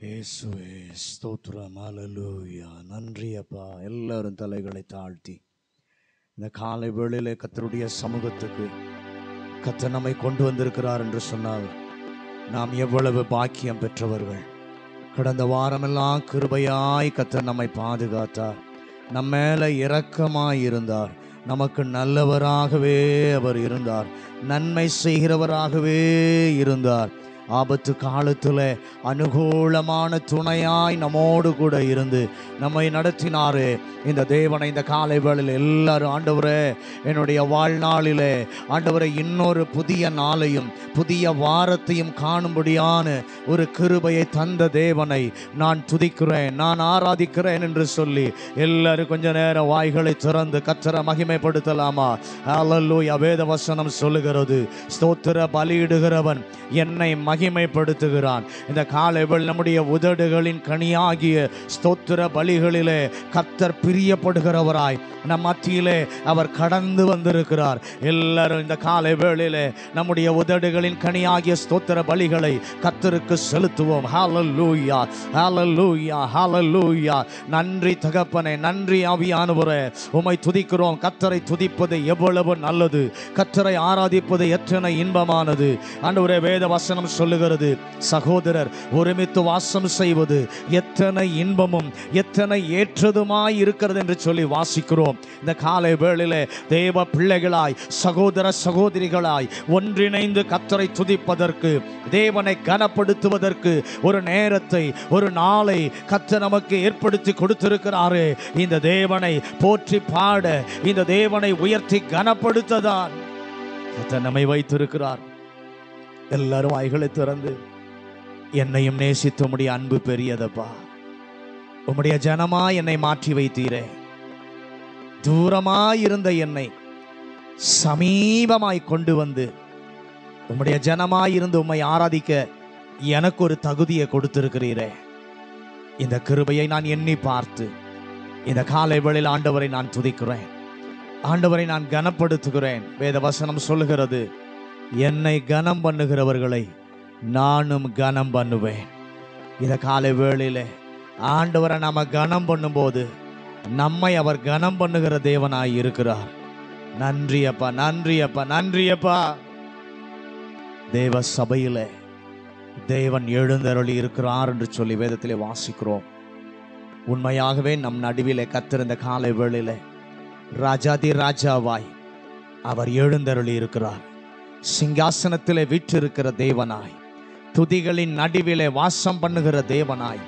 இயேசுவே ஸ்தோத்ரம் அலலூயா நன்றி அப்பா. எல்லாரும் தலைகளை தாழ்த்தி. இந்த காலை வேளையில் கத்தருடைய சமூகத்துக்கு கத்த நம்மை கொண்டு வந்திருக்கிறார் என்று சொன்னால் நாம் எவ்வளவு பாக்கியம் பெற்றவர்கள். கடந்த வாரமெல்லாம் கிருபையாய் கத்த நம்மை பாதுகாத்தார். நம்ம மேலே இரக்கமாய் இருந்தார். நமக்கு நல்லவராகவே அவர் இருந்தார். நன்மை செய்கிறவராகவே இருந்தார். ஆபத்து காலத்தில் அனுகூலமான துணையாய் நம்மோடு கூட இருந்து நம்மை நடத்தினாரு. இந்த தேவனை இந்த காலை வேளையில் எல்லாரும் ஆண்டவரே என்னுடைய வாழ்நாளிலே ஆண்டவரை இன்னொரு புதிய நாளையும் புதிய வாரத்தையும் காணும்படியான ஒரு கிருபையை தந்த தேவனை நான் துதிக்கிறேன் நான் ஆராதிக்கிறேன் என்று சொல்லி எல்லாரும் கொஞ்ச நேரம் வாய்களை திறந்து கத்தரை மகிமைப்படுத்தலாமா? அல்லூயா அவேத வசனம் சொல்லுகிறது ஸ்தோத்திர பலியிடுகிறவன் என்னை மகிமைப்படுத்துகிறான். இந்த காலைவள் நம்முடைய உதடுகளின் கனியாகிய ஸ்தோத்திர பலிகளிலே கத்தர் பிரியப்படுகிறவராய். நம் மத்தியிலே அவர் கடந்து வந்திருக்கிறார். எல்லாரும் இந்த காலை வேளையிலே நம்முடைய உதடுகளின் கனியாகிய ஸ்தோத்திர பலிகளை கத்தருக்கு செலுத்துவோம். ஹாலல்லூயா ஹாலல்லூயா ஹாலல்லூயா நன்றி தகப்பனே நன்றி ஆவியானவரே. உமை துதிக்கிறோம். கத்தரை துதிப்பது எவ்வளவு நல்லது. கத்தரை ஆராதிப்பது எத்தனை இன்பமானது. அன்று வேத வசனம் சொல்லுகிறது சகோதரர் ஒருமித்து வாசம் செய்வது எத்தனை இன்பமும் எத்தனை ஏற்றதுமாய் இருக்கிறது என்று சொல்லி வாசிக்கிறோம். இந்த காலை வேளையிலே தேவ பிள்ளைகளாய் சகோதர சகோதரிகளாய் ஒன்றிணைந்து கத்தரை துதிப்பதற்கு தேவனை கனப்படுத்துவதற்கு ஒரு நேரத்தை ஒரு நாளை கத்த நமக்கு ஏற்படுத்தி கொடுத்திருக்கிறாரே. இந்த தேவனை போற்றி பாட இந்த தேவனை உயர்த்தி கனப்படுத்ததான் நம்மை வைத்திருக்கிறார். எல்லாரும் வாய்களை திறந்து என்னையும் நேசித்து உம்முடைய அன்பு பெரியதப்பா. உம்முடைய ஜனமா என்னை மாற்றி வைத்தீரே. தூரமாய் இருந்த என்னை சமீபமாய் கொண்டு வந்து உம்முடைய ஜனமாய் இருந்து உம்மை ஆராதிக்க எனக்கு ஒரு தகுதியை கொடுத்திருக்கிறீரே. இந்த கிருபையை நான் எண்ணி பார்த்து இந்த காலை வேளையில் ஆண்டவரை நான் துதிக்கிறேன். ஆண்டவரை நான் கனப்படுத்துகிறேன். வேத வசனம் சொல்லுகிறது என்னை கனம் பண்ணுகிறவர்களை நானும் கனம் பண்ணுவேன். இதை காலை வேளையில ஆண்டவரை நாம கனம் பண்ணும்போது நம்மை அவர் கனம் பண்ணுகிற தேவனாய் இருக்கிறார். நன்றி அப்பா நன்றி அப்பா நன்றி அப்பா. தேவ சபையில் தேவன் எழுந்தருளி இருக்கிறார் என்று சொல்லி வேதத்திலே வாசிக்கிறோம். உண்மையாகவே நம் நடுவிலே கத்திருந்த காலை வேளையிலே ராஜாதி ராஜாவாய் அவர் எழுந்தருளி இருக்கிறார். சிங்காசனத்திலே வீற்றிருக்கிற தேவனாய். துதிகளின் நடுவிலே வாசம் பண்ணுகிற தேவனாய்.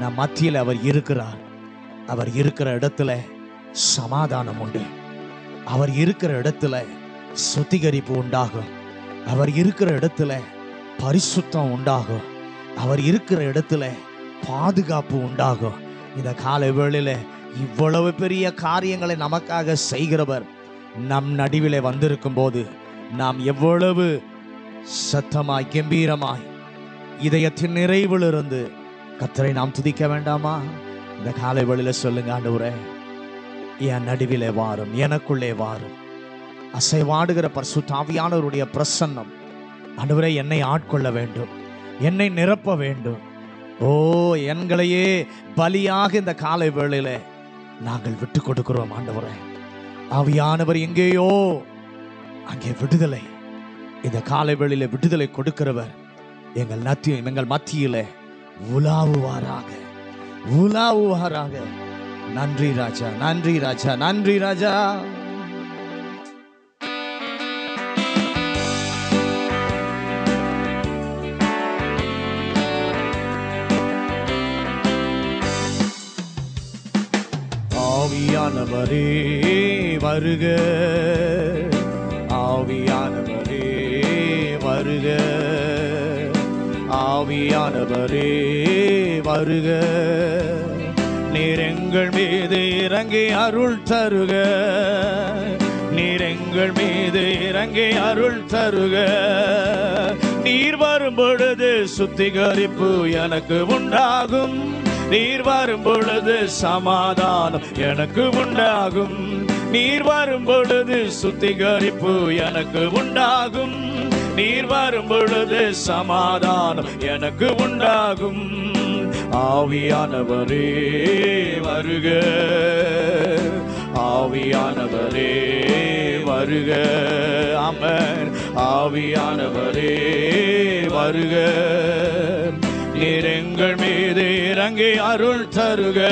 நம் மத்தியில் அவர் இருக்கிறார். அவர் இருக்கிற இடத்துல சமாதானம் உண்டு. அவர் இருக்கிற இடத்துல சுத்திகரிப்பு உண்டாகும். அவர் இருக்கிற இடத்துல பரிசுத்தம் உண்டாகும். அவர் இருக்கிற இடத்துல பாதுகாப்பு உண்டாகும். இந்த கால வேளையில இவ்வளவு பெரிய காரியங்களை நமக்காக செய்கிறவர் நம் நடுவிலே வந்திருக்கும் போது நாம் எவ்வளவு சத்தமாய் கம்பீரமாய் இதயத்தின் நிறைவிலிருந்து கத்தரை நாம் துதிக்க வேண்டாமா? இந்த காலை வழியில சொல்லுங்க ஆண்டவரே. என் நடுவிலே வாரும் எனக்குள்ளே வாரும். அசைவாடுகிற பர்சுத்தாவியானவருடைய பிரசன்னம். ஆண்டவரே என்னை ஆட்கொள்ள வேண்டும் என்னை நிரப்ப வேண்டும். ஓ எங்களையே பலியாக இந்த காலை வேளையில நாங்கள் விட்டு கொடுக்கிறோம் ஆண்டவரே. ஆவியானவர் எங்கேயோ அங்கே விடுதலை. இந்த காலை வெளியில விடுதலை கொடுக்கிறவர் எங்கள் நத்தியம் எங்கள் மத்தியில உலாவுவாராக. உலாவுவாராக. நன்றி ராஜா நன்றி ராஜா நன்றி ராஜா. ஆவியானவரே வருக. ஆவியானவரே வருக. ஆவியானவரே வருக. நீரெங்கள் மீது இறங்கி அருள் தருக. நீரெங்கள் மீது இறங்கி அருள் தருக. நீர் வரும் பொழுது சுத்திகரிப்பு எனக்கு உண்டாகும். நீர் வரும் பொழுது சமாதானம் எனக்கு உண்டாகும். நீர் வரும் பொழுது சுத்திகரிப்பு எனக்கு உண்டாகும். நீர் வரும் பொழுது சமாதானம் எனக்கு உண்டாகும். ஆவியானவரே வருக. ஆவியானவரே வருக. அமர் ஆவியானவரே வருக. நீர் எங்கள் மீது இறங்கி அருள் தருக.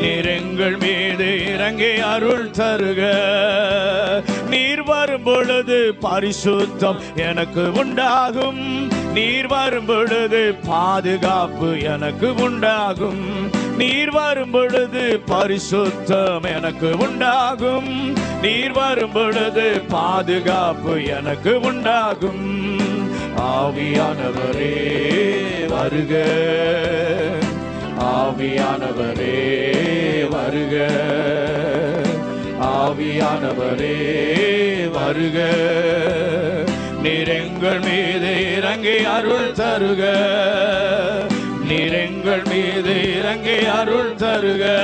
நீர் எங்கள் மீது இறங்கி அருள் தருக. நீர் வரும் பொழுது பரிசுத்தம் எனக்கு உண்டாகும். நீர் வரும் பொழுது பாதுகாப்பு எனக்கு உண்டாகும். நீர் வரும் பொழுது பரிசுத்தம் எனக்கு உண்டாகும். நீர் வரும் பொழுது பாதுகாப்பு எனக்கு உண்டாகும். ஆவியானவரே வருக. ஆவியானவரே வருக. ஆவியானவரே வருக. நிறங்கள் மீது இறங்கி அருள் தருக. நிறங்கள் மீது இறங்கி அருள் தருக.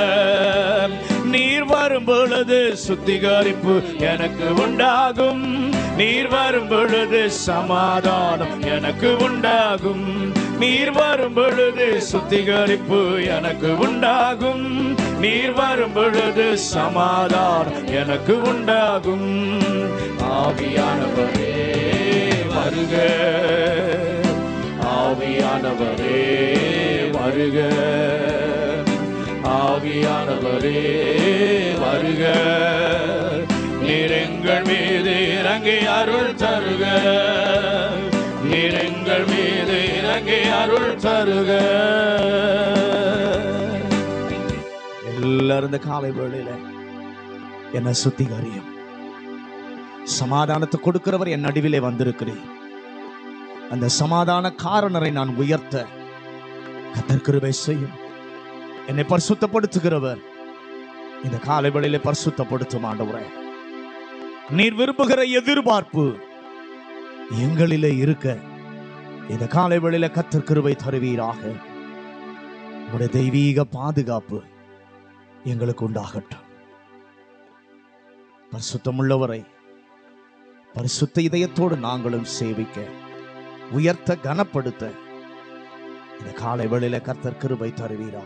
நீர் வரும் பொழுது சுத்திகரிப்பு எனக்கு உண்டாகும். நீர் வரும் பொழுது சமாதானம் எனக்கு உண்டாகும். நீர் வரும் பொழுது சுத்திகரிப்பு எனக்கு உண்டாகும். நீர் வரும் பொழுது சமாதானம் எனக்கு உண்டாகும். ஆவியானவரே வருக. ஆவியானவரே வருக. ஆவியானவரே வருக. நிறங்கள் மீது இறங்கி அருள் தருக. நிறங்கள் மீது இறங்கி அருள் தருக. எல்லாரும் இந்த காலை வேளையில என்ன சுத்திகரியும். சமாதானத்தை கொடுக்கிறவர் என் நடுவிலே வந்திருக்கிறேன். அந்த சமாதான காரணரை நான் உயர்த்த கத்தர் கிருபை செய்யும். என்னை பரிசுத்தப்படுத்துகிறவர். இந்த காலை வேளையில பரிசுத்தப்படுத்தும் ஆண்டவரே. நீர் விரும்புகிற எதிர்பார்ப்பு எங்களிலே இருக்க. இந்த காலை வேளையில கத்தர் தருவீராக. உங்களுடைய தெய்வீக பாதுகாப்பு எங்களுக்கு உண்டாகட்டும். பரிசுத்தமுள்ளவரை பரிசுத்த இதயத்தோடு நாங்களும் சேவிக்க உயர்த்த கனப்படுத்த. இந்த காலை வேளையில கர்த்தர் கிருபை தருவீராக.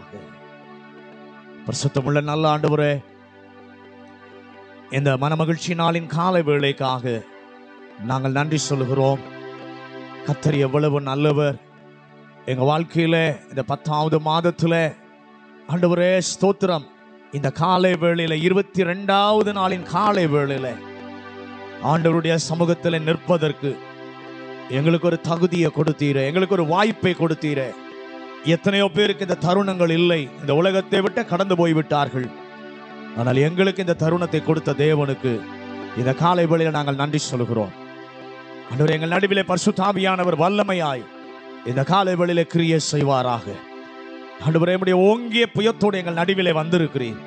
பிரசுத்தமுள்ள நல்ல ஆண்டவரே இந்த மனமகிழ்ச்சி நாளின் காலை வேளைக்காக நாங்கள் நன்றி சொல்கிறோம் கத்தர் எவ்வளவு நல்லவர். எங்கள் வாழ்க்கையில இந்த பத்தாவது மாதத்தில் ஆண்டவரே ஸ்தோத்திரம். இந்த காலை வேளையில் இருபத்தி ரெண்டாவது நாளின் காலை வேளையில் ஆண்டவருடைய சமூகத்தில் நிற்பதற்கு எங்களுக்கு ஒரு தகுதியை கொடுத்தீர எங்களுக்கு ஒரு வாய்ப்பை கொடுத்தீரே. எத்தனையோ பேருக்கு இந்த தருணங்கள் இல்லை. இந்த உலகத்தை விட்டு கடந்து போய் விட்டார்கள் ஆனால் எங்களுக்கு இந்த தருணத்தை கொடுத்த தேவனுக்கு இந்த காலை வழியில் நாங்கள் நன்றி சொல்கிறோம். அன்றுவர் எங்கள் நடுவிலே பர்சுத்தாமியானவர் வல்லமையாய் இந்த காலை வேளையில கிரியை செய்வாராக. ஆண்டவரே உம்முடைய ஓங்கிய புயத்தோடு எங்கள் நடுவிலே வந்திருக்கிறேன்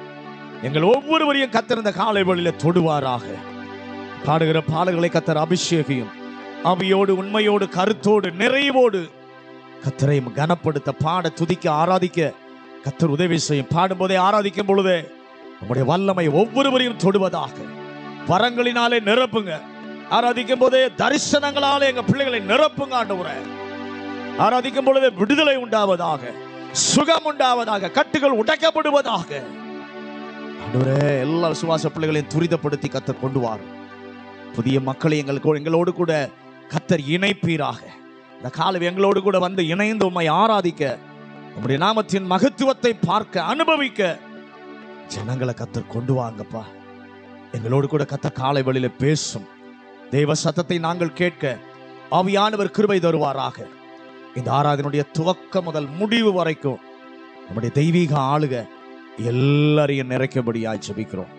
எங்கள் ஒவ்வொருவரையும் கத்திருந்த காலை வேளையில தொடுவாராக. பாடுகிற பாடல்களை கத்தர் அபிஷேகியும். அவையோடு உண்மையோடு கருத்தோடு நிறைவோடு கத்தரை கனப்படுத்த பாட துதிக்க ஆராதிக்க. கத்தர் உதவி செய்யும். பாடும்போதே ஆராதிக்கும் பொழுதே உங்களுடைய வல்லமை ஒவ்வொருவரையும் தொடுவதாக. வரங்களினாலே நிரப்புங்க. ஆராதிக்கும் போதே தரிசனங்களாலே எங்க பிள்ளைகளை நிரப்புங்க ஆராதிக்கும் பொழுதே விடுதலை உண்டாவதாக சுகம் உண்டாவதாக கட்டுகள் உடைக்கப்படுவதாக. ஆண்டவரே எல்லா விசுவாச பிள்ளைகளையும் துரிதப்படுத்தி கத்தர் கொண்டு வாரும். புதிய மக்களை எங்களுக்கு எங்களோடு கூட கத்தர் இணைப்பீராக. இந்த காலம் எங்களோடு கூட வந்து இணைந்து உம்மை ஆராதிக்க உங்களுடைய நாமத்தின் மகத்துவத்தை பார்க்க அனுபவிக்க ஜனங்களை கத்தர் கொண்டு வாங்கப்பா. எங்களோடு கூட கத்த காலை வழியில பேசும். தெய்வ சத்தத்தை நாங்கள் கேட்க ஆவியானவர் கிருபை தருவாராக. இந்த ஆராதனுடைய துவக்கம் முதல் முடிவு வரைக்கும் நம்முடைய தெய்வீக ஆளுக எல்லாரையும் நிறைக்கபடியாய் ஜபிக்கிறோம்.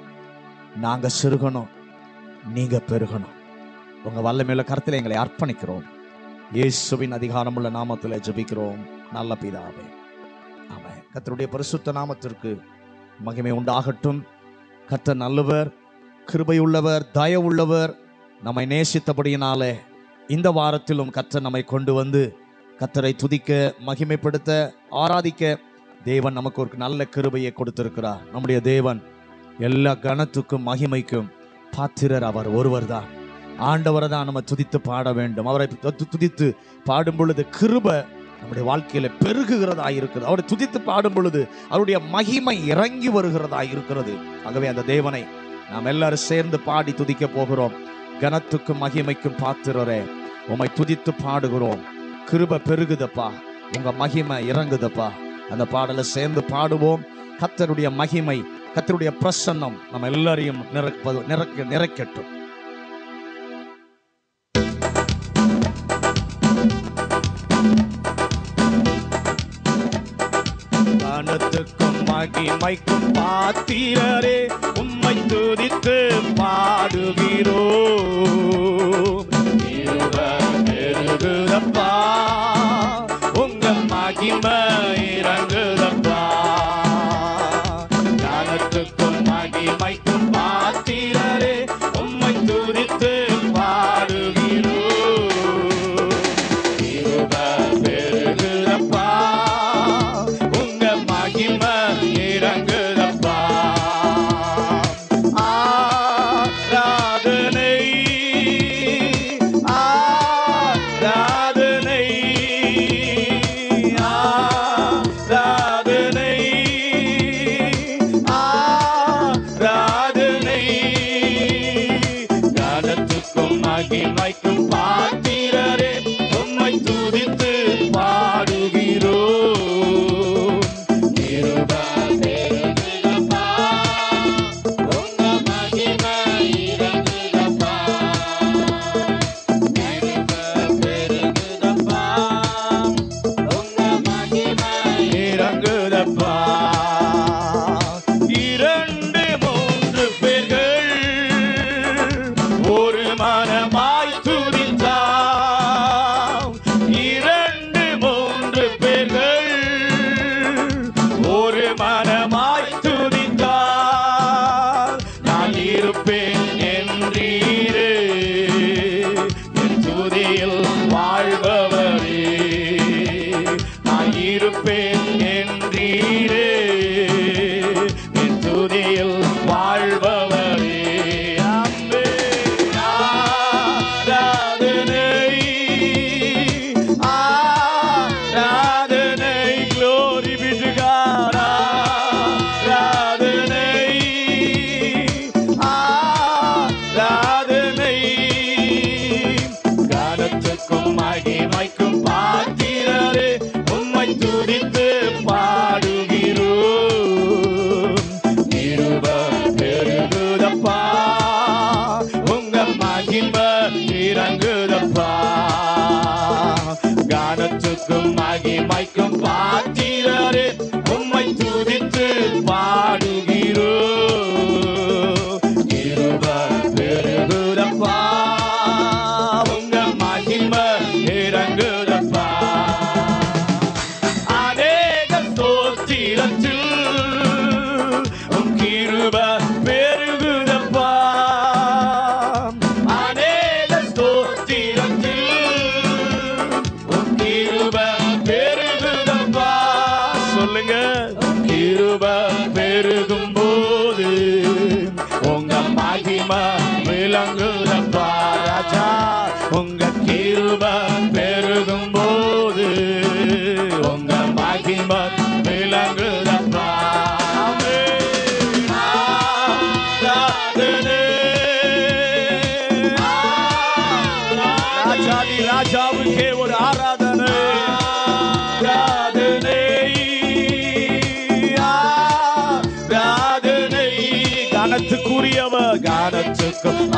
நாங்க சிறுகணும் நீங்க பெருகணும். உங்க வல்லமையில கருத்தில் எங்களை அர்ப்பணிக்கிறோம். இயேசுவின் அதிகாரமுள்ள நாமத்தில் ஜெபிக்கிறோம். நல்ல பிதாவே. ஆமாம் கத்தருடைய பரிசுத்த நாமத்திற்கு மகிமை உண்டாகட்டும். கத்த நல்லவர் கிருபையுள்ளவர் தயவுள்ளவர் நம்மை நேசித்தபடியினாலே இந்த வாரத்திலும் கத்தர் நம்மை கொண்டு வந்து கத்தரை துதிக்க மகிமைப்படுத்த ஆராதிக்க தேவன் நமக்கு ஒரு நல்ல கிருபையை கொடுத்திருக்கிறார். நம்முடைய தேவன் எல்லா கணத்துக்கும் மகிமைக்கும் பாத்திரர் அவர் ஒருவர்தான். தான் ஆண்டவரை தான் நம்ம துதித்து பாட வேண்டும். அவரை துதித்து பாடும் பொழுது கிருபை நம்முடைய வாழ்க்கையில பெருகுகிறதா இருக்கிறது. அவரை துதித்து பாடும் பொழுது அவருடைய மகிமை இறங்கி வருகிறதா இருக்கிறது. ஆகவே அந்த தேவனை நாம் எல்லாரும் சேர்ந்து பாடி துதிக்க போகிறோம். கனத்துக்கும் மகிமைக்கும் பாத்திரரே உமை துதித்து பாடுகிறோம். கிருப பெருகுதப்பா உங்க மகிமை இறங்குதப்பா. அந்த பாடலை சேர்ந்து பாடுவோம். கத்தருடைய மகிமை கத்தருடைய பிரசன்னம் நம்ம எல்லாரையும் நிரப்பது நிரக்க நிறைக்கட்டும் ஞானத்துக்கும் மகிமைக்கும் பாத்திரரே உம்மை துதித்து பாடுகிறோ பெருகுதப்பா உங்க மகிமை இறங்குதப்பா. ஞானத்துக்கும் மகிமைக்கும்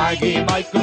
Maggie Michael.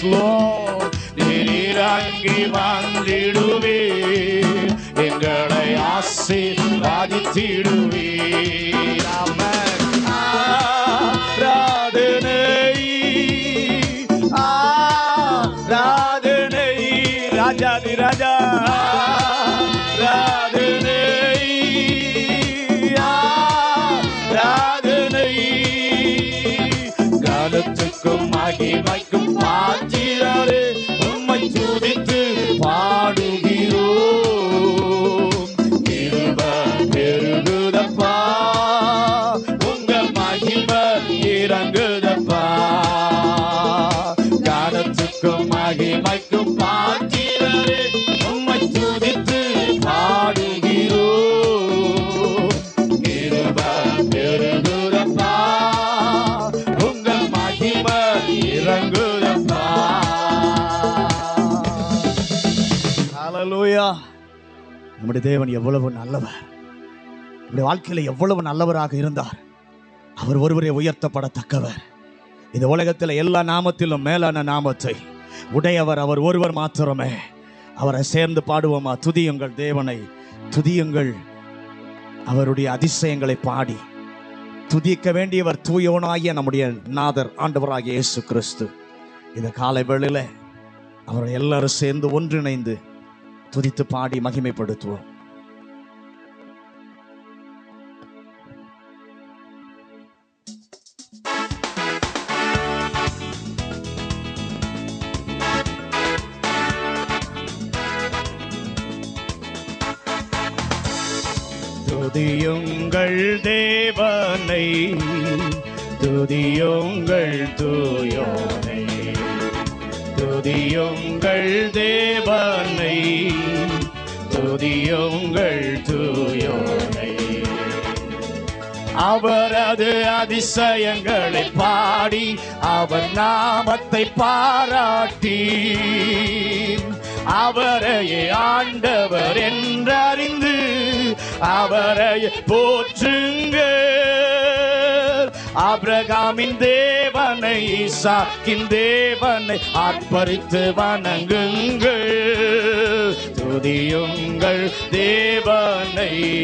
எஸ் லோர்ட் நீர் இறங்கி வந்திடுவி எங்களை ஆசீர்வாதித்திடுவி ஆமென் ஆராதனை ராஜா. காலத்துக்கும் மகிமைக்கும் பாத்திரரே. நம்முடைய தேவன் எவ்வளவு நல்லவர். நம்முடைய வாழ்க்கையில் எவ்வளவு நல்லவராக இருந்தார். அவர் ஒருவரை உயர்த்தப்படத்தக்கவர். இந்த உலகத்தில் எல்லா நாமத்திலும் மேலான நாமத்தை உடையவர் அவர் ஒருவர் மாத்திரமே. அவரை சேர்ந்து பாடுவோமா? துதியுங்கள் தேவனை. துதியுங்கள். அவருடைய அதிசயங்களை பாடி. துதிக்க வேண்டியவர் தூயவனாகிய நம்முடைய நாதர் ஆண்டவராகிய இயேசு கிறிஸ்து. இந்த காலை வேளையில் அவரை எல்லாரும் சேர்ந்து ஒன்றிணைந்து துதித்து பாடி மகிமைப்படுத்துவோம். அவரது அதிசயங்களை பாடி அவர் நாமத்தை பாராட்டி. அவரையே ஆண்டவர் என்றறிந்து அவரை போற்றுங்கள். அப்ரகாமின் தேவனை ஈசாக்கின் தேவனை ஆர்ப்பரித்து வணங்குங்கள். துதியுங்கள் தேவனை.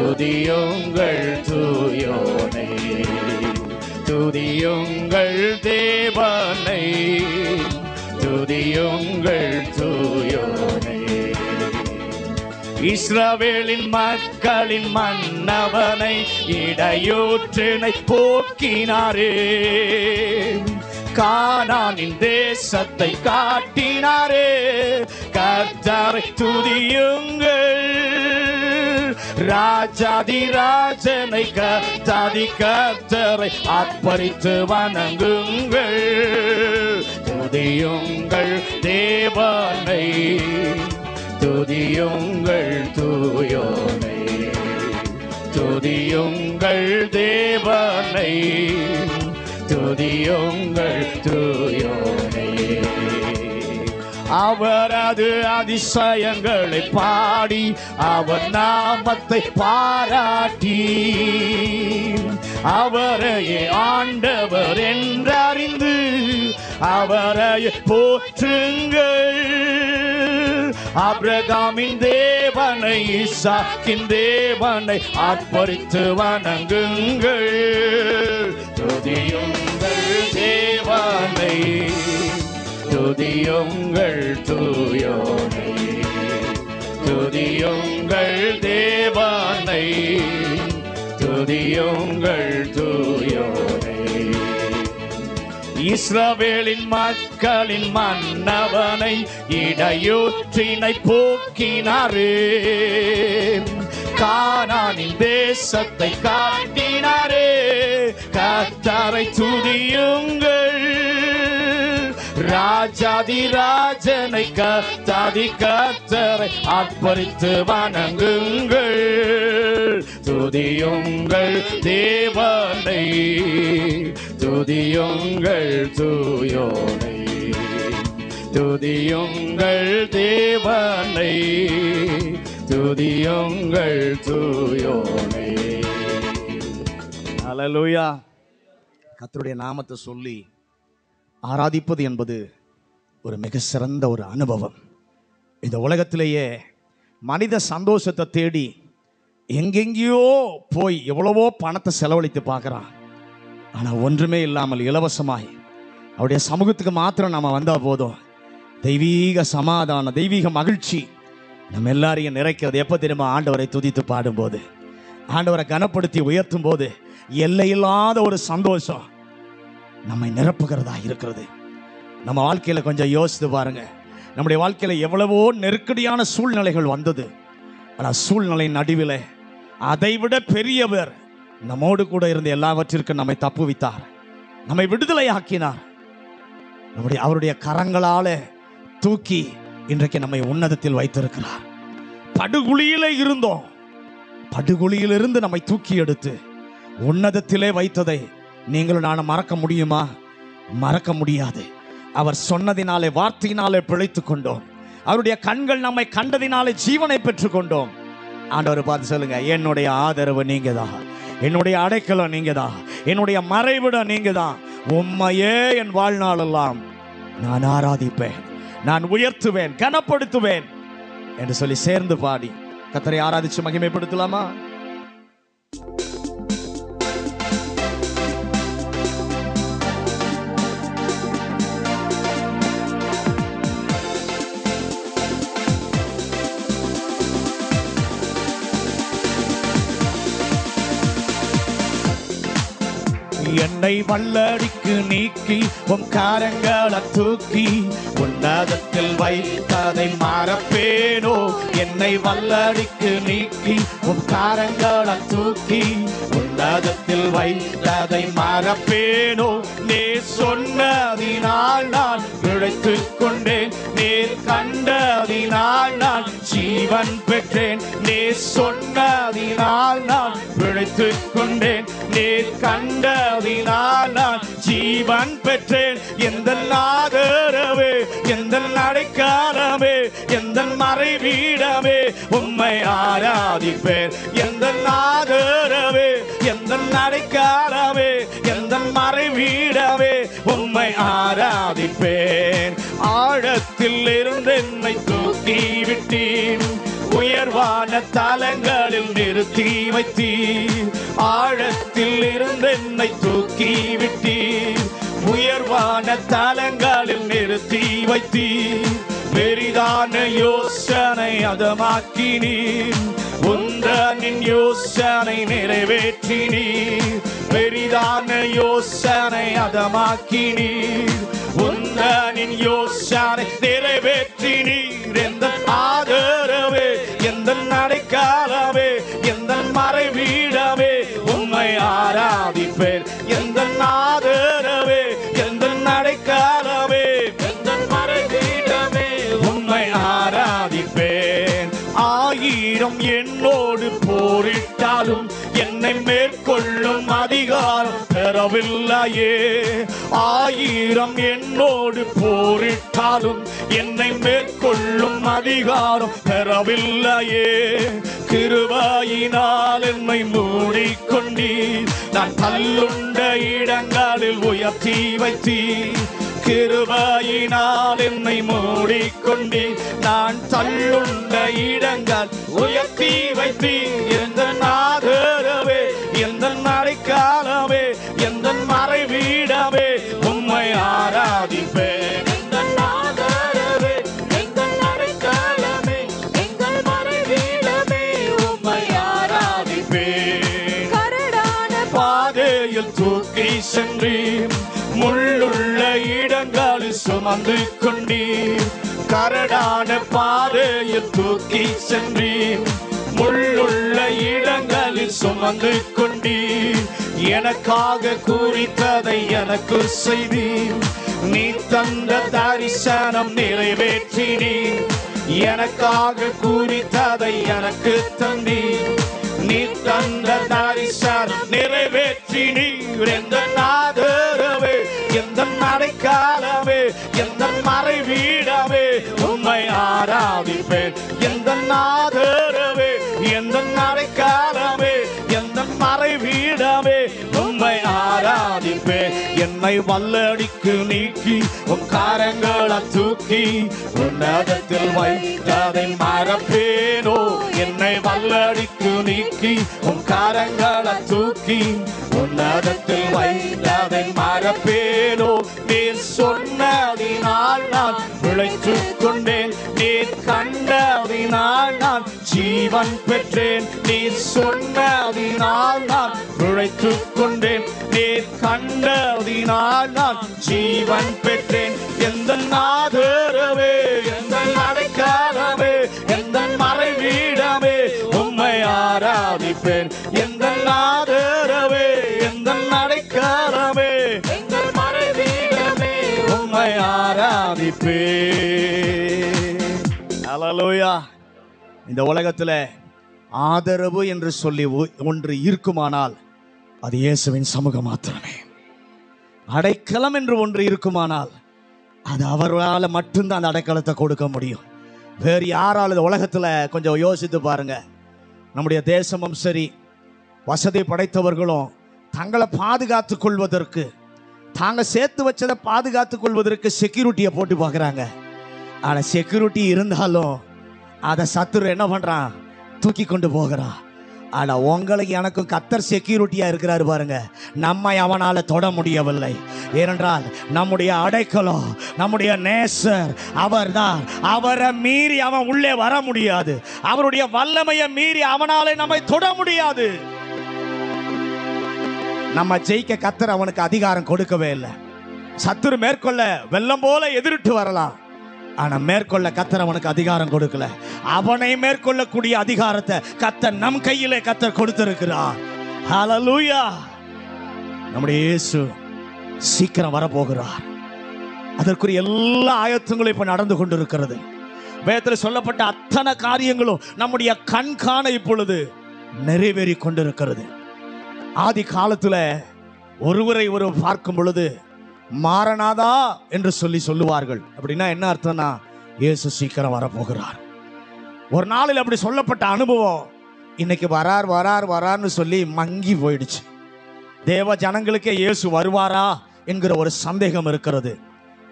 துதியுங்கள் தூயோனை. துதியுங்கள் தேவனை. துதியுங்கள் தூயோனை. இஸ்ரவேலின் மக்களின் மன்னவனை இடையூற்றினை போக்கினாரே. கானானின் தேசத்தை காட்டினாரே. கர்த்தரை துதியுங்கள். ராஜாதி ராஜனை கத்தாதி கத்தரை ஆர்ப்பரித்து வணங்குங்கள். துதியுங்கள் தேவனை துதியுங்கள் தூயோனை துதியுங்கள் தேவனை துதியுங்கள் தூயோனை. அவரது அதிசயங்களை பாடி அவர் நாமத்தை பாராட்டி. அவரையே ஆண்டவர் என்றறிந்து அவரையே போற்றுங்கள். அப்ரகாமின் தேவனை ஈசாக்கின் தேவனை ஆர்ப்பரித்து வணங்குங்கள். துதியுங்கள் தேவனை. துதியுங்கள் தூயோனை. துதியுங்கள் தேவானை. துதியுங்கள் தூயோனை. இஸ்ரவேலின் மக்களின் மன்னவனை இடையூற்றினை போக்கினாரே. கானானின் தேசத்தை காட்டினாரே. கத்தாரை துதியுங்கள். ராஜாதி ராஜனை கத்தாதி கத்தரை ஆர்ப்பரித்து வணங்குங்கள். துதியுங்கள் தேவனை துதியுங்கள் தூயோனை துதியுங்கள் தேவனை துதியுங்கள் தூயோனை. அலலுயா கத்தருடைய நாமத்தை சொல்லி ஆராதிப்பது என்பது ஒரு மிக சிறந்த ஒரு அனுபவம். இந்த உலகத்திலேயே மனித சந்தோஷத்தை தேடி எங்கெங்கேயோ போய் எவ்வளவோ பணத்தை செலவழித்து பார்க்குறான். ஆனால் ஒன்றுமே இல்லாமல் இலவசமாய் அவருடைய சமூகத்துக்கு மாத்திரம் நாம் வந்தால் போதும். தெய்வீக சமாதானம் தெய்வீக மகிழ்ச்சி நம்ம எல்லாரையும் நிறைக்கிறது. எப்போ தெரியுமா? ஆண்டவரை துதித்து பாடும்போது ஆண்டவரை கனப்படுத்தி உயர்த்தும் போது எல்லையில்லாத ஒரு சந்தோஷம். நம்மை நிரப்புகிறதா இருக்கிறது. நம்ம வாழ்க்கையில் கொஞ்சம் யோசித்து பாருங்க. நம்முடைய வாழ்க்கையில் எவ்வளவோ நெருக்கடியான சூழ்நிலைகள் வந்தது. ஆனால் சூழ்நிலை நடுவில் அதைவிட பெரியவர் நம்மோடு கூட இருந்த எல்லாவற்றிற்கும் நம்மை தப்புவித்தார். நம்மை விடுதலையாக்கினார். நம்முடைய அவருடைய கரங்களால தூக்கி இன்றைக்கு நம்மை உன்னதத்தில் வைத்திருக்கிறார். படுகுழியில இருந்தோம். படுகுழியிலிருந்து நம்மை தூக்கி எடுத்து உன்னதத்திலே வைத்ததை நீங்களும் நான் மறக்க முடியுமா? மறக்க முடியாது. அவர் சொன்னதினாலே வார்த்தையினாலே பிழைத்து கொண்டோம். அவருடைய கண்கள் நம்மை கண்டதினாலே ஜீவனை பெற்றுக் கொண்டோம். ஆண்டவர் பார்த்து சொல்லுங்க என்னுடைய ஆதரவு நீங்க தான் என்னுடைய அடைக்கலம் நீங்க தான் என்னுடைய மறைவிடம் நீங்க தான் உண்மையே என் வாழ்நாளெல்லாம் நான் ஆராதிப்பேன். நான் உயர்த்துவேன் கனப்படுத்துவேன் என்று சொல்லி சேர்ந்து பாடி கத்தரை ஆராதிச்சு மகிமைப்படுத்தலாமா? என்னை வல்லடிக்கு நீக்கி உன் காரங்களை தூக்கி உன்னதத்தில் வைத்ததை மாறப்பேனோ? என்னை வல்லடிக்கு நீக்கி உன் காரங்களை தூக்கி உன்னதத்தில் வைத்ததை மறப்பேனோ? நீ சொன்னதினால் நான் பிழைத்துக் கொண்டேன். நீர் கண்டதினால் நான் ஜீவன் பெற்றேன். நீ சொன்னதினால் நான் பிழைத்துக் கொண்டேன். நீர் கண்டதினால் நான் ஜீவன் பெற்றேன். எந்த ஆதரவே எந்த நடைக்காரமே எந்த மறைவீடமே உம்மை ஆராதிப்பேன். எந்த ஆதரவே எந்த நடைக்காரவே எந்த மறைவீடமே உண்மை ஆராதிப்பேன். ஆழத்தில் இருந்து என்னை தூக்கி விட்டீர் உயர்வான தலங்களில் நிறுத்தி வைத்தீர். ஆழத்தில் இருந்து என்னை தூக்கி விட்டீர் உயர்வான தலங்களில் நிறுத்தி வைத்தீர். பெரிதான யோசனை அதமாக்கினீர். உந்தனின் யோசனை நிறைவேற்றினீர். பெரிதான யோசனை அதமாக்கினீர். உந்தனின் யோசனை நிறைவேற்ற அதிகாரம் ஆயிரம் என்னோடு போரிட்டாலும் என்னை மேற்கொள்ளும் அதிகாரம் பெறவில்லையே. கிருபாயினால் என்னை மூடிக்கொண்டீர். நான் தள்ளுண்ட இடங்களில் உயர்த்தி வைத்தீர். கிருபாயினால் என்னை மூடிக்கொண்டீர். நான் தள்ளுண்ட இடங்கள் உயர்த்தி வைத்தீர். எந்த நாகரவே சுமந்து கொண்டீர். கரடான பாதையில் தூக்கி சென்றீர். முள்ளுள்ள இடங்களில் சுமந்து கொண்டீர். எனக்காக குறித்ததை எனக்கு செய்தீர். நீ தந்த தரிசனம் நிறைவேற்றினீர். எனக்காக குறித்ததை எனக்கு தந்தீர். என்னை வல்லடிக்கு நீக்கி உன் காரங்களை தூக்கி உன்னதத்தில் வைத்ததை மறப்பேனோ? என்னை வல்லடிக்கு நீக்கி உன் காரங்களை தூக்கி உன்னதத்தில் வைத்ததை மறப்பேனோ? நீ சொன்னதினால் நான் பிழைத்துக் கொண்டேன். நீ கண்டதினால் நான் ஜீவன் பெற்றேன். நீ சொன்னதினால் நான் உழைத்துக் கொண்டேன். நீர் கண்டதினால் நான் ஜீவன் பெற்றேன். எந்த நாதரவே எந்த அடைக்காலமே எந்த மறைவீடமே உம்மை ஆராதிப்பேன். எந்த நாதரவே எந்த அடைக்காலமே எந்த மறைவீடமே உம்மை ஆராதிப்பேன். Hallelujah. இந்த உலகத்தில் ஆதரவு என்று சொல்லி ஒ- ஒன்று இருக்குமானால் அது இயேசுவின் சமூகம் மாத்திரமே. அடைக்கலம் என்று ஒன்று இருக்குமானால் அது அவரால் மட்டும்தான் அந்த அடைக்கலத்தை கொடுக்க முடியும். வேறு யாரால் இந்த உலகத்தில் கொஞ்சம் யோசித்து பாருங்க. நம்முடைய தேசமும் சரி வசதி படைத்தவர்களும் தங்களை பாதுகாத்துக் கொள்வதற்கு தாங்க சேர்த்து வச்சதை பாதுகாத்துக் கொள்வதற்கு செக்யூரிட்டியை போட்டு பார்க்குறாங்க. ஆனால் செக்யூரிட்டி இருந்தாலும் அதை சத்துரு என்ன பண்ணுறான் தூக்கி கொண்டு போகிறான். ஆனால் உங்களுக்கு எனக்கும் கத்தர் செக்யூரிட்டியாக இருக்கிறாரு பாருங்க. நம்மை அவனால் தொட முடியவில்லை. ஏனென்றால் நம்முடைய அடைக்கலம் நம்முடைய நேசர் அவர்தான். அவரை மீறி அவன் உள்ளே வர முடியாது. அவருடைய வல்லமையை மீறி அவனாலே நம்மை தொட முடியாது. நம்ம ஜெயிக்க கத்தர் அவனுக்கு அதிகாரம் கொடுக்கவே இல்லை. சத்துரு மேற்கொள்ள வெள்ளம் போல எதிரிட்டு வரலாம். ஆனா மேற்கொள்ள கத்தர் அவனுக்கு அதிகாரம் கொடுக்கல. அவனை மேற்கொள்ளக்கூடிய அதிகாரத்தை கத்தர் நம் கையிலே கத்தர் கொடுத்திருக்கிறார். ஹalleluya நம்முடைய இயேசு சீக்கிரம் வரப்போகிறார். அதற்குரிய எல்லா ஆயத்தங்களும் இப்ப நடந்து கொண்டிருக்கிறது. வேதத்தில் சொல்லப்பட்ட அத்தனை காரியங்களும் நம்முடைய கண்காண இப்பொழுது நிறைவேறி கொண்டிருக்கிறது. ஆதி காலத்தில் ஒருவரை ஒரு பார்க்கும் பொழுது மாறனாதா என்று சொல்லி சொல்லுவார்கள். அப்படின்னா என்ன அர்த்தம்னா இயேசு சீக்கிரம் வரப்போகிறார். ஒரு நாளில் அப்படி சொல்லப்பட்ட அனுபவம் இன்னைக்கு வரார் வரார் வரார்னு சொல்லி மங்கி போயிடுச்சு. தேவ ஜனங்களுக்கே இயேசு வருவாரா என்கிற ஒரு சந்தேகம் இருக்கிறது.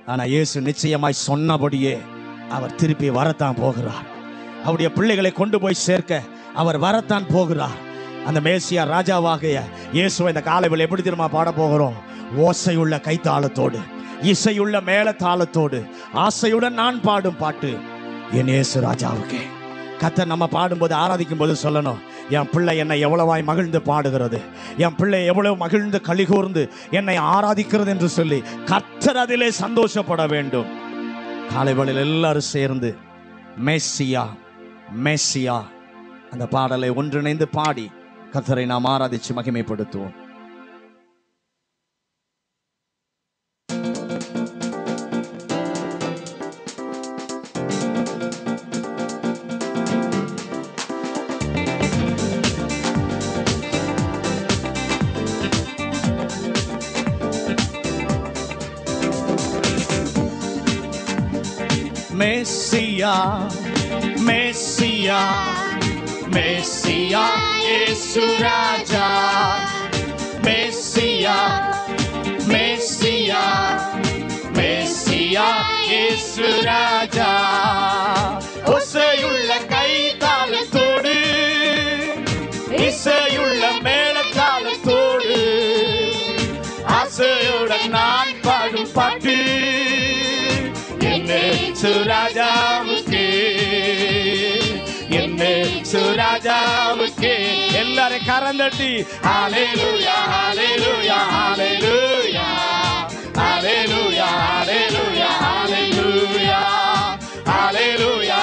ஆனால் இயேசு நிச்சயமாய் சொன்னபடியே அவர் திருப்பி வரத்தான் போகிறார். அவருடைய பிள்ளைகளை கொண்டு போய் சேர்க்க அவர் வரத்தான் போகிறார். அந்த மேசியா ராஜாவாகிய இயேசுவை இந்த காலைவில் எப்படி தெரியுமா பாட போகிறோம்? ஓசையுள்ள கைத்தாளத்தோடு இசையுள்ள மேளதாளத்தோடு ஆசையுடன் நான் பாடும் பாட்டு என் இயேசு ராஜாவுக்கு. கத்தை நம்ம பாடும்போது ஆராதிக்கும் போது சொல்லணும் என் பிள்ளை என்னை எவ்வளவாய் மகிழ்ந்து பாடுகிறது என் பிள்ளை எவ்வளவு மகிழ்ந்து கலிகூர்ந்து என்னை ஆராதிக்கிறது என்று சொல்லி கத்தர் அதிலே சந்தோஷப்பட வேண்டும். காலை எல்லாரும் சேர்ந்து மெஸ்ஸியா மெஸ்ஸியா அந்த பாடலை ஒன்றிணைந்து பாடி கத்தரை நாம் ஆராதிச்சு மகிமைப்படுத்துவோம் Messiah, Messiah, Messiah. ಯೇಸು ರಾಜ ಮೆಸ್ಸಿಯ ಮೆಸ್ಸಿಯ ಮೆಸ್ಸಿಯ ಯೇಸು ರಾಜ ಹೊಸೆಯುಳ್ಳ இயேசு ராஜாவுக்கே எல்லாரும் கரந்தட்டி ஹalleluya hallelujah hallelujah hallelujah hallelujah hallelujah hallelujah hallelujah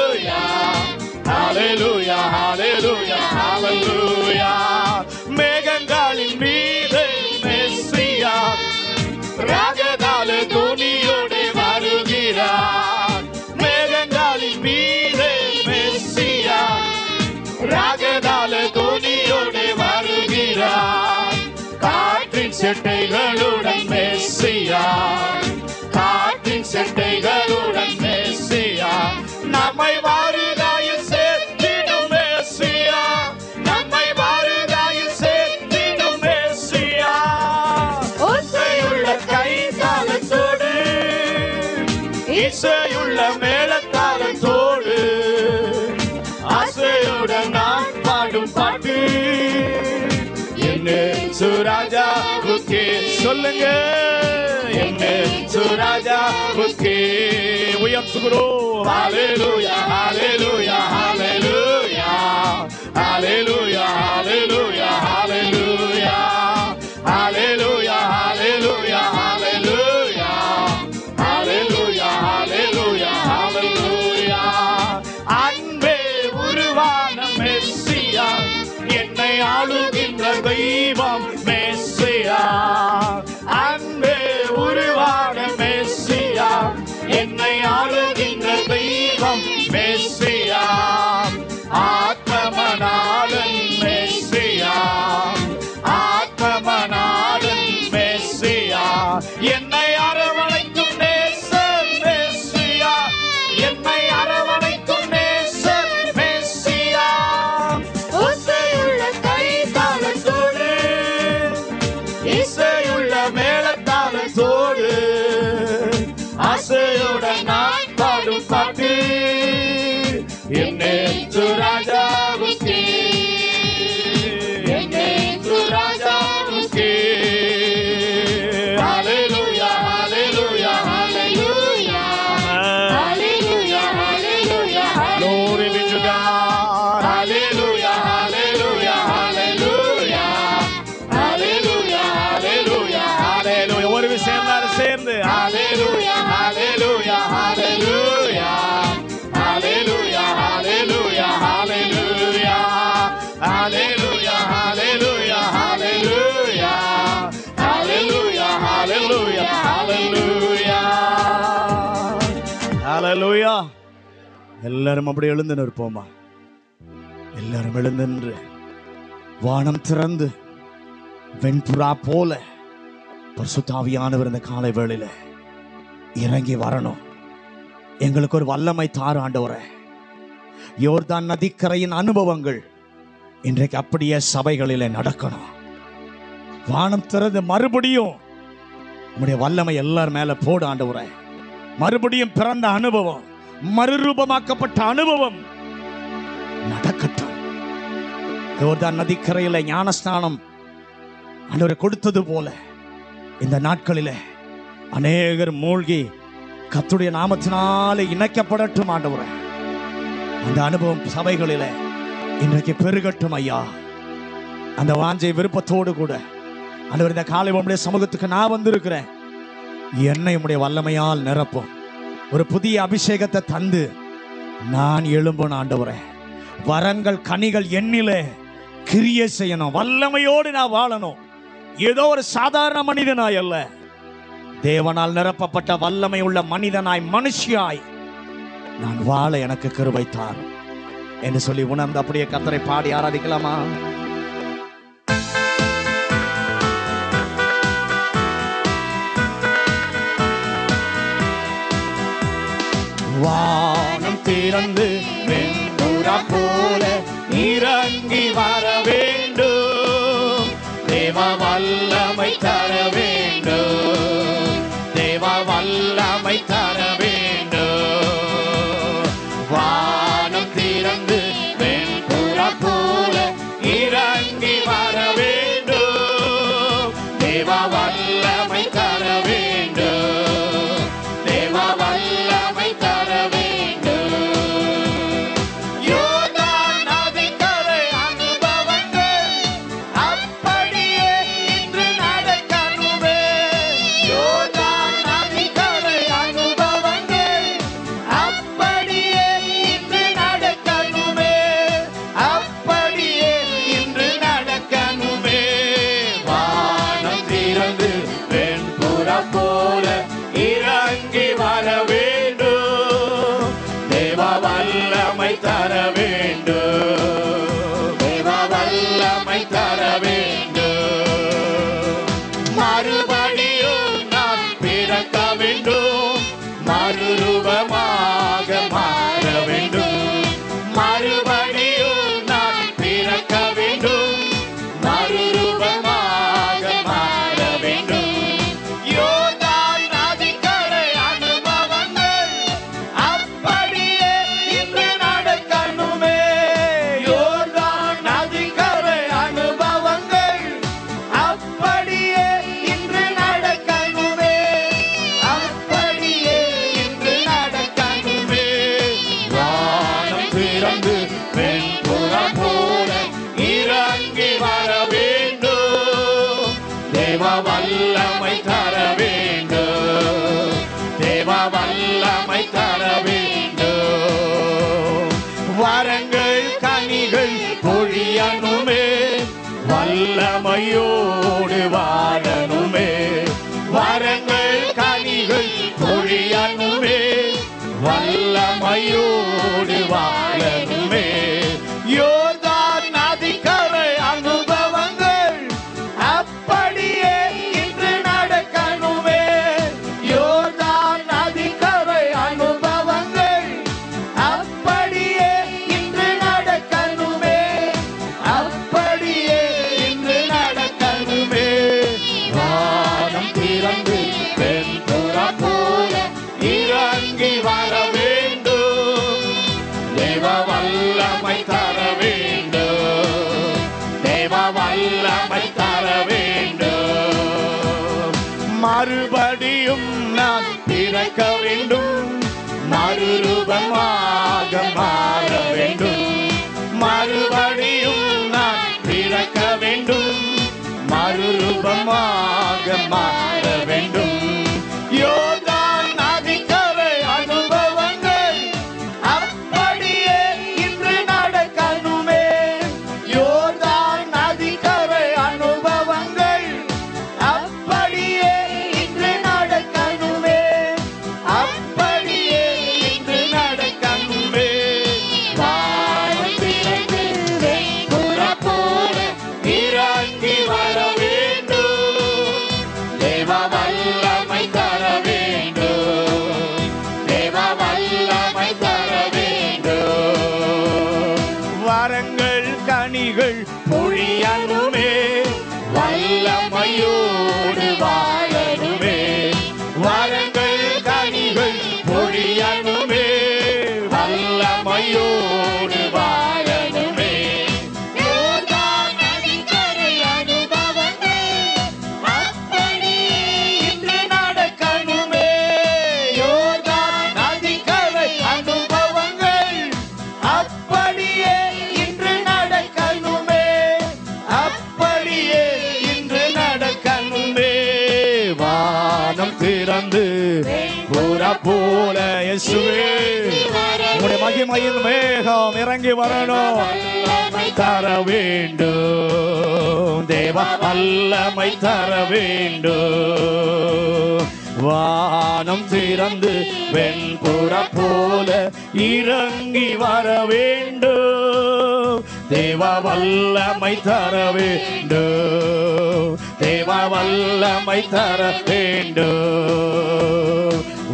செட்டைகளுடன் மெஸ்ஸியா. காற்றின் செட்டைகளுடன் மெஸ்ஸியா. நம்மை வருகாயில் சேர்த்திடும் மெஸ்ஸியா. நம்மை வருகாயில் சேர்த்திடும் மெஸ்ஸியா. ஒசையுள்ள கை காலத்தோடு இசையுள்ள மேலத்தாளத்தோடு சொல்லுங்க என்ன சுராஜாவுக்கே உயர்த்துகிறோம் ஹalleluya ஹalleluya ஹalleluya ஹalleluya ஹalleluya ஹalleluya fez. எல்லாரும் அப்படி எழுந்து நிற்போமா? எல்லாரும் எழுந்து நின்று வானம் திறந்து வெண்புறா போல பரிசுத்தாவியானவர் இந்த காலை வேளையில இறங்கி வரணும். எங்களுக்கு ஒரு வல்லமை தாறு ஆண்டவரே. யோர்தான் நதிக்கரையின் அனுபவங்கள் இன்றைக்கு அப்படியே சபைகளிலே நடக்கணும். வானம் திறந்து மறுபடியும் உங்களுடைய வல்லமை எல்லார் மேல போடு ஆண்டவரே. மறுபடியும் பிறந்த அனுபவம். மறுரூபமாக்கப்பட்ட அனுபவம் நடக்கட்டும். யோர்தான் நதிக்கரையில் ஞானஸ்நானம் ஆண்டவரை கொடுத்தது போல இந்த நாட்களில் அநேகர் மூழ்கி கத்துடைய நாமத்தினாலே இணைக்கப்படட்டும் ஆண்டவரே. அந்த அனுபவம் சபைகளில் இன்றைக்கு பெருகட்டும் ஐயா. அந்த வாஞ்சை விருப்பத்தோடு கூட ஆண்டவர் இந்த காலை உம்முடைய சமூகத்துக்கு நான் வந்திருக்கிறேன். என்னை உடைய வல்லமையால் நிரப்பும். ஒரு புதிய அபிஷேகத்தை தந்து நான் எழும்பணும் ஆண்டவரே. வரங்கள் கனிகள் எண்ணிலே கிரிய செய்யணும். வல்லமையோடு நான் வாழணும். ஏதோ ஒரு சாதாரண மனிதனாய் அல்ல. தேவனால் நிரப்பப்பட்ட வல்லமை உள்ள மனிதனாய் மனுஷியாய் நான் வாழ எனக்கு கிருபை தாரும். என்று சொல்லி உணர்ந்து அப்படியே கத்தரை பாடி ஆராதிக்கலாமா? வானம் திறந்து வெண்புறா போல இறங்கி வர வேண்டும். தேவ வல்லமை தர வேண்டும் வல்லமையோடு மறுரூபமாக மாற வேண்டும். மறுபடியும் நான் பிறக்க வேண்டும். மறுரூபமாக மாற இறங்கி வரணும். தர வேண்டும். தேவ வல்லமை தர வேண்டும். வானம் திறந்து வெண்புற போல இறங்கி வர வேண்டும். தேவ வல்லமை தர வேண்டும். தேவ வல்லமை தர வேண்டும்.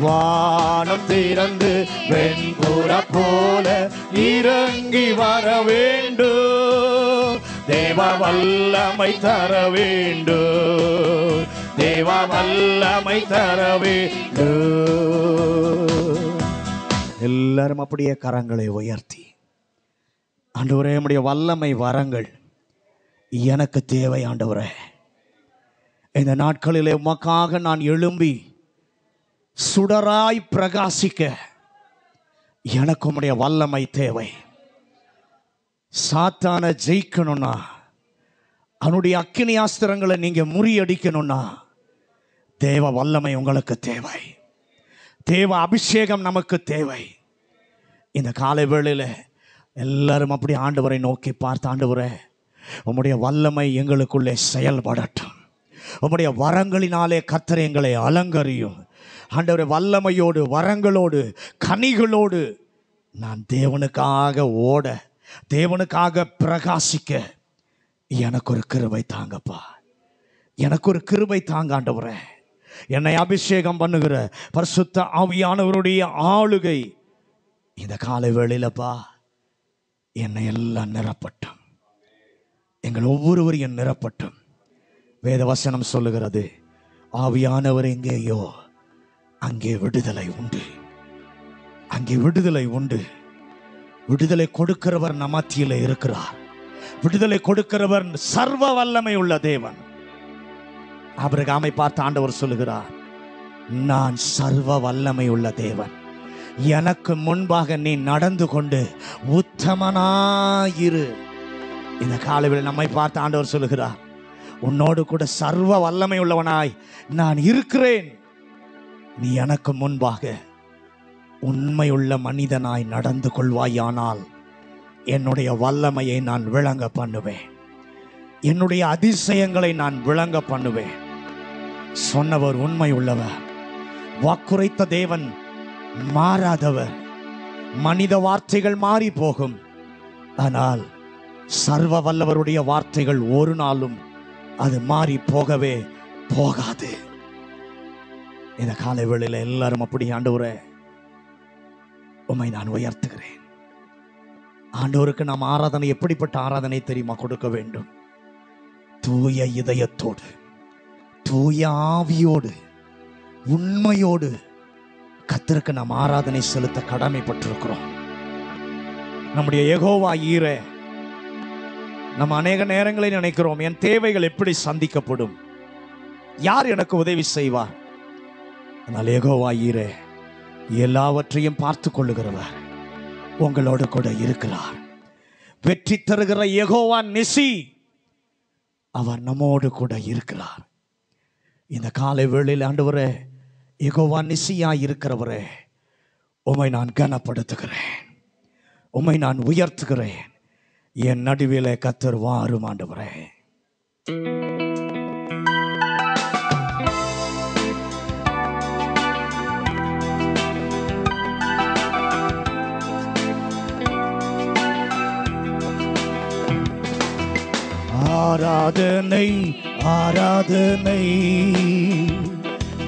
வானம் திறந்து வெண்புற போல இறங்கி வர வேண்டும். தேவ வல்லமை தர வேண்டும். தேவ வல்லமை தர வேண்டும். எல்லாரும் அப்படியே கரங்களை உயர்த்தி. ஆண்டவரே நம்முடைய வல்லமை வரங்கள் எனக்கு தேவை ஆண்டவரே. இந்த நாட்களிலே உமக்காக நான் எழும்பி சுடராய் பிரகாசிக்க எனக்கு உடைய வல்லமை தேவை. சாத்தான ஜெயிக்கணும்னா அவனுடைய அக்கினி ஆஸ்திரங்களை நீங்க முறியடிக்கணும்னா தேவ வல்லமை உங்களுக்கு தேவை. தேவ அபிஷேகம் நமக்கு தேவை. இந்த காலை வேளையில் எல்லாரும் அப்படி ஆண்டவரை நோக்கி பார்த்து ஆண்டவரே உம்முடைய வல்லமை எங்களுக்குள்ளே செயல்படட்டும். உம்முடைய வரங்களினாலே கர்த்தர் எங்களை அலங்கரியும். ஆண்டவரே வல்லமையோடு வரங்களோடு கனிகளோடு நான் தேவனுக்காக ஓட தேவனுக்காக பிரகாசிக்க எனக்கு ஒரு கிருபை தாங்கப்பா. எனக்கு ஒரு கிருபை தாங்க ஆண்டவரே. என்னை அபிஷேகம் பண்ணுகிற பரிசுத்த ஆவியானவருடைய ஆளுகை இந்த காலை வேளையிலப்பா என்னை எல்லாம் நிரப்பட்டும். எங்கள் ஒவ்வொருவரையும் நிரப்பட்டும். வேதவசனம் சொல்லுகிறது ஆவியானவர் எங்கேயோ அங்கே விடுதலை உண்டு. அங்கே விடுதலை உண்டு. விடுதலை கொடுக்கிறவர் நமத்தியில் இருக்கிறார். விடுதலை கொடுக்கிறவர் சர்வ வல்லமை உள்ள தேவன். ஆபிரகாமை பார்த்து ஆண்டவர் சொல்லுகிறார் நான் சர்வ வல்லமை உள்ள தேவன். எனக்கு முன்பாக நீ நடந்து கொண்டு உத்தமனாயிரு. இந்த காலையில் நம்மை பார்த்து ஆண்டவர் சொல்லுகிறார் உன்னோடு கூட சர்வ வல்லமை உள்ளவனாய் நான் இருக்கிறேன். நீ எனக்கு முன்பாக உண்மையுள்ள மனிதனாய் நடந்து கொள்வாயானால் என்னுடைய வல்லமையை நான் விளங்க பண்ணுவேன். என்னுடைய அதிசயங்களை நான் விளங்க பண்ணுவேன். சொன்னவர் உண்மை உள்ளவர் வாக்குரைத்த தேவன் மாறாதவர். மனித வார்த்தைகள் மாறி போகும். ஆனால் சர்வ வல்லவருடைய வார்த்தைகள் ஒரு நாளும் அது மாறி போகவே போகாது. இந்த காலை வேளையில் எல்லாரும் அப்படி ஆண்டவரே உம்மை நான் உயர்த்துகிறேன். ஆண்டவருக்கு நாம் ஆராதனை எப்படிப்பட்ட ஆராதனை தெரியுமா? கொடுக்க வேண்டும். தூய இதயத்தோடு தூய ஆவியோடு உண்மையோடு கத்திற்கு நாம் ஆராதனை செலுத்த கடமைப்பட்டிருக்கிறோம். நம்முடைய எகோவா ஈர நம்ம அநேக நேரங்களில் நினைக்கிறோம். என் தேவைகள் எப்படி சந்திக்கப்படும்? யார் எனக்கு உதவி செய்வார்? ஆனால் எகோவா ஈரே எல்லாவற்றையும் பார்த்து கொள்ளுகிறவர் உங்களோடு கூட இருக்கிறார். வெற்றி தருகிற எகோவா நிசி அவர் நம்மோடு கூட இருக்கிறார். இந்த காலை வேளையில் ஆண்டவரே எகோவா நிசியா இருக்கிறவரே உம்மை நான் கனப்படுத்துகிறேன். உம்மை நான் உயர்த்துகிறேன். என் நடுவிலே கத்தர் வாரும் ஆண்டவரே. ஆராதனை ஆராதனை.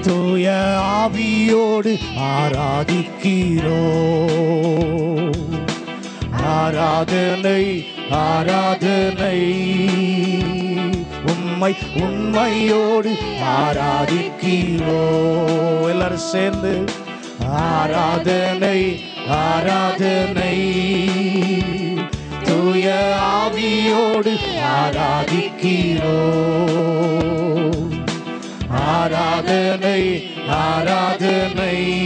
தூய ஆவியோடு ஆராதிக்கிறோ. ஆராதனை ஆராதனை. உண்மை உண்மையோடு ஆராதிக்கிறோ. எல்லாரும் சேர்ந்து ஆராதனை ஆராதனை. ஆவியோடு ஆராதிக்கிறோ. ஆராதனை ஆராதனை.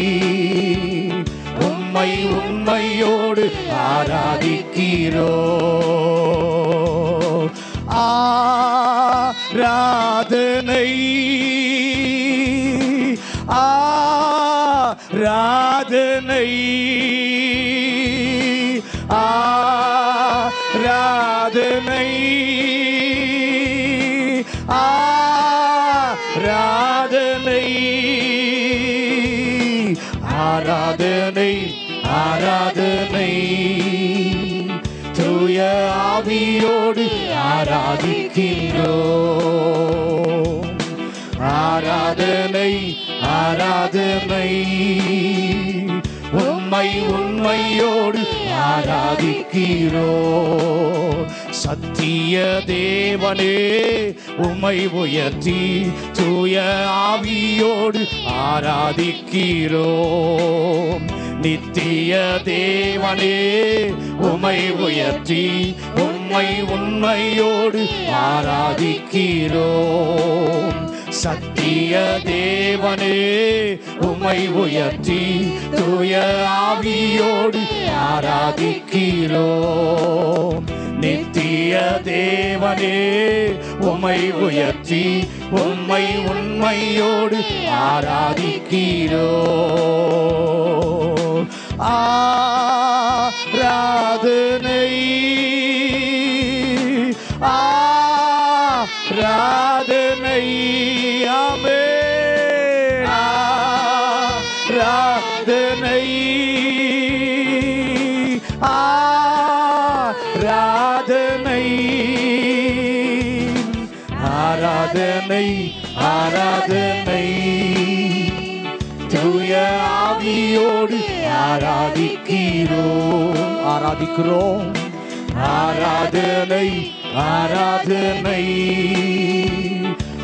உண்மை உண்மையோடு ஆராதிக்கிறோ. ஆராதனை. ஆராதனை. ஆ ஆராதனை. ஆராதனை. ஆராதனை ஆராதனை. தூய ஆவியோடு ஆராதிக்கின்றோ ஆராதனை ஆராதனை. உண்மை உண்மையோடு ஆராதிக்கிறோ. சத்திய தேவனே உமை உயர்த்தி தூய ஆவியோடு ஆராதிக்கிறோ. நித்திய தேவனே உமை உயர்த்தி உம்மை உண்மையோடு ஆராதிக்கிறோம் சத்திய தேவனே உமை உயர்த்தி தூய ஆவியோடு ஆராதிக்கிறோ. நித்திய தேவனே உமை உயர்த்தி உண்மை உண்மையோடு ஆராதிக்கிறோ. ஆராதனை ஆராதனை. ஆராதனை ஆராதனை. தூய ஆவியோடு ஆராதிக்கிறோம். ஆராதிக்கிறோம். ஆராதனை ஆராதனை.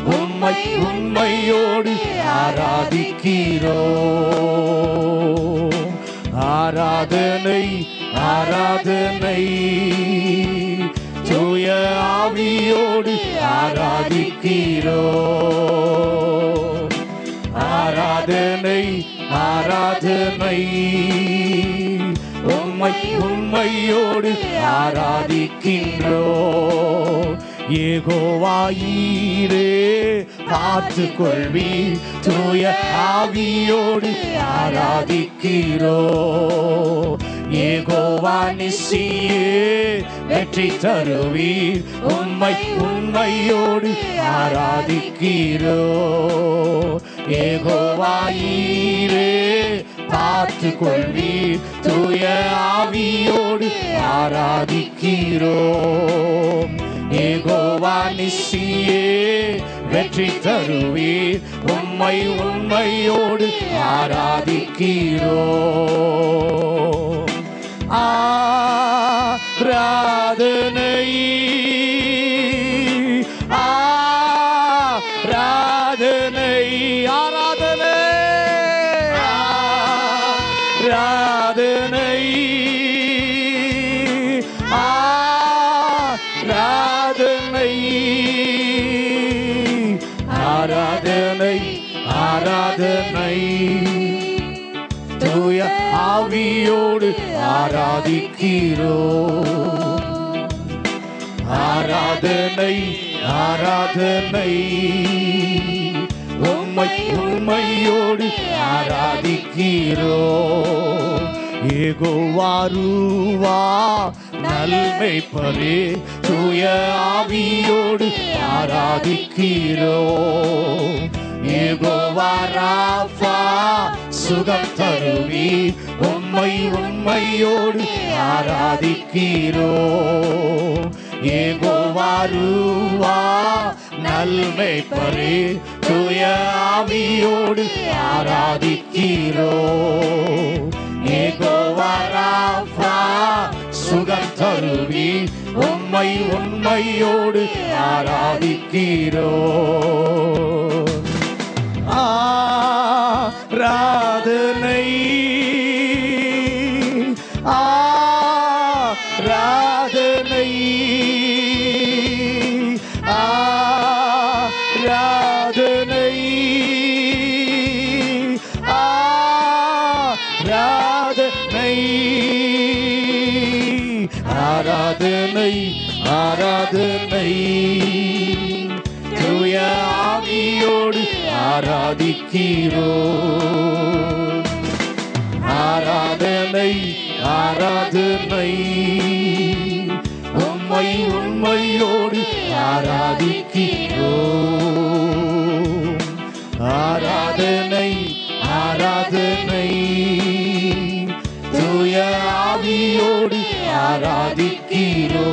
உண்மை உண்மையோடு ஆராதிக்கிறோம். ஆராதனை ஆராதனை. தூய ஆவியோடு ஆராதிக்கிறோ. ஆராதனை ஆராதனை. உண்மை உண்மையோடு ஆராதிக்கின்றோ. ஏகோவாயிரே காத்து கொள்வி தூய ஆவியோடு ஆராதிக்கிறோ. ஏகோவா நிசியே வெற்றி தருவீர். உண்மை உண்மையோடு ஆராதிக்கிறோ. ஏகோவாயிரே பார்த்து கொள்வீர் தூய ஆவியோடு ஆராதிக்கிறோம் ஏகோவா நிசியே வெற்றி தருவீர். உண்மை உண்மையோடு ஆராதிக்கிறோம் ஆராதனை ஆராதனை தூய ஆவியோடு ஆராதிக்கிறோ. ஆராதனை ஆராதனை. உம்மை உண்மையோடு ஆராதிக்கிறோ. ஏகோவாருவா நல்மை பரே தூய ஆவியோடு ஆராதிக்கிறோ. ஏகோவாராஃபா சுகம் தருவி. உண்மை உண்மையோடு ஆராதிக்கிறோ. ஏகோவாருவா நல்மை பரி தூய ஆவியோடு ஆராதிக்கிறோ. ஏகோவாராஃபா சுகம் தருவி. உண்மை உண்மையோடு ஆராதிக்கிறோ. ஆ ஆராதனை. ஆராதனை. ஆராதனை. ஆராதனை. ஆராதனை. ஆராதனை. ஆராதிக்கிறோ. ஆராதனை ஆராதனை. உண்மை உண்மையோடு ஆராதிக்கிறோ. ஆராதனை ஆராதனை. தூய ஆவியோடு ஆராதிக்கிறோ.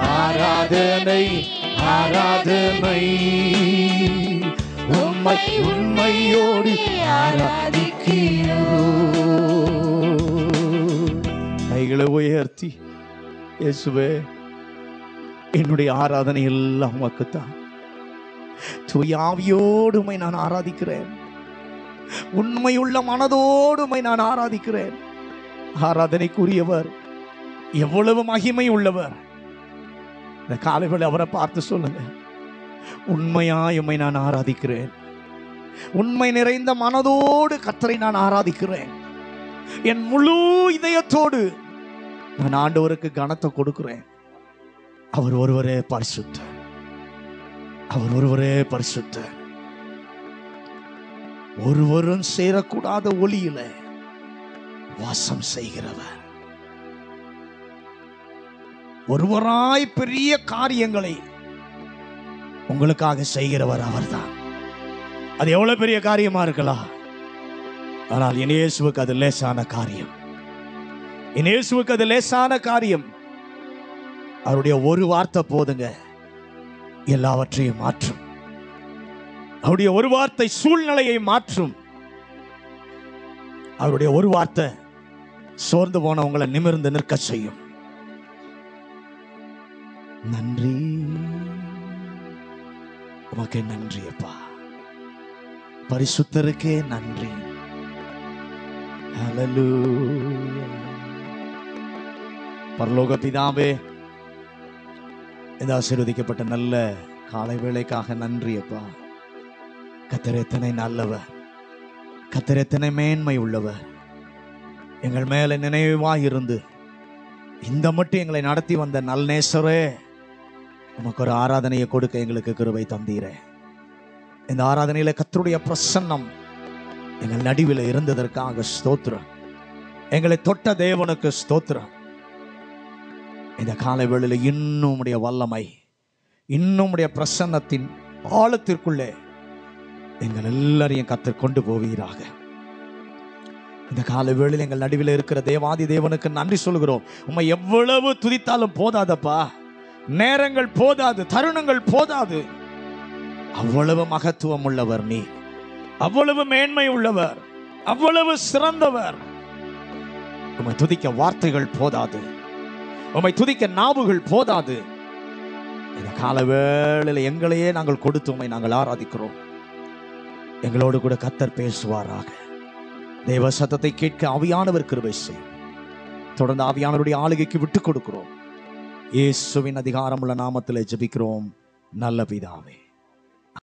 ஆராதனை ஆராதனை. உண்மை உண்மையோடு கைகளை உயர்த்தி இயேசுவே என்னுடைய ஆராதனை எல்லாம் உமக்குத்தான் தூயாவியோடு உம்மை நான் ஆராதிக்கிறேன். உண்மையுள்ள மனதோடு நான் ஆராதிக்கிறேன். ஆராதனைக்குரியவர் எவ்வளவு மகிமை உள்ளவர். இந்த காலைவேளை அவரை பார்த்து சொல்லுங்க. உண்மையாய் உம்மை நான் ஆராதிக்கிறேன். உண்மை நிறைந்த மனதோடு கத்தரை நான் ஆராதிக்கிறேன். என் முழு இதயத்தோடு நான் ஆண்டவருக்கு கனத்தை கொடுக்கிறேன். அவர் ஒருவரே பரிசுத்த. அவர் ஒருவரே பரிசுத்த. ஒருவரும் சேரக்கூடாத ஒளியில வாசம் செய்கிறவர். ஒருவராய் பெரிய காரியங்களை உங்களுக்காக செய்கிறவர் அவர்தான். அது எவ்வளவு பெரிய காரியமா இருக்கலாம்? ஆனால் இனேசுவுக்கு அது லேசான காரியம். இனேசுவுக்கு அது லேசான காரியம். அவருடைய ஒரு வார்த்தை போதுங்க. எல்லாவற்றையும் மாற்றும். அவருடைய ஒரு வார்த்தை சூழ்நிலையை மாற்றும். அவருடைய ஒரு வார்த்தை சோர்ந்து போனவங்களை நிமிர்ந்து நிற்க செய்யும். நன்றி. உமக்கு நன்றி அப்பா பரிசுத்தருக்கே நன்றி. பரலோக பிதாவே இந்த ஆசீர்வதிக்கப்பட்ட நல்ல காலை வேளைக்காக நன்றி அப்பா. கத்தர் எத்தனை நல்லவர். கத்தர் எத்தனை மேன்மை உள்ளவர். எங்கள் மேல நினைவாய் இருந்து இந்த மட்டும் எங்களை நடத்தி வந்த நல்நேசரே உமக்கு ஒரு ஆராதனையை கொடுக்க எங்களுக்கு கிருபை தந்தீரேன் இந்த ஆராதனையில கத்தருடைய பிரசன்னம் எங்கள் நடுவில் இருந்ததற்காக ஸ்தோத்திரம். எங்களை தொட்ட தேவனுக்கு ஸ்தோத்திரம். இந்த காலை வேளையில் இன்னும் உடைய வல்லமை இன்னும் உடைய பிரசன்னத்தின் ஆழத்திற்குள்ளே எங்கள் எல்லாரையும் கத்தர் கொண்டு போவீராக. இந்த காலை வேளையில் எங்கள் நடுவில் இருக்கிற தேவாதி தேவனுக்கு நன்றி சொல்கிறோம் உண்மை எவ்வளவு துதித்தாலும் போதாதப்பா. நேரங்கள் போதாது தருணங்கள் போதாது. அவ்வளவு மகத்துவம் உள்ளவர் நீ. அவ்வளவு மேன்மை உள்ளவர் அவ்வளவு சிறந்தவர். உம்மை துதிக்க வார்த்தைகள் போதாது. உம்மை துதிக்க நாவுகள் போதாது. இந்த கால வேளையில எங்களையே நாங்கள் கொடுத்து உம்மை நாங்கள் ஆராதிக்கிறோம். எங்களோடு கூட கத்தர் பேசுவாராக. தேவ சத்தத்தை கேட்க ஆவியானவர் கிருபை செய்யும். தொடர்ந்து ஆவியானவருடைய ஆளுகைக்கு விட்டுக் கொடுக்கிறோம். இயேசுவின் அதிகாரமுள்ள நாமத்தில் ஜெபிக்கிறோம். நல்ல பிதாவே.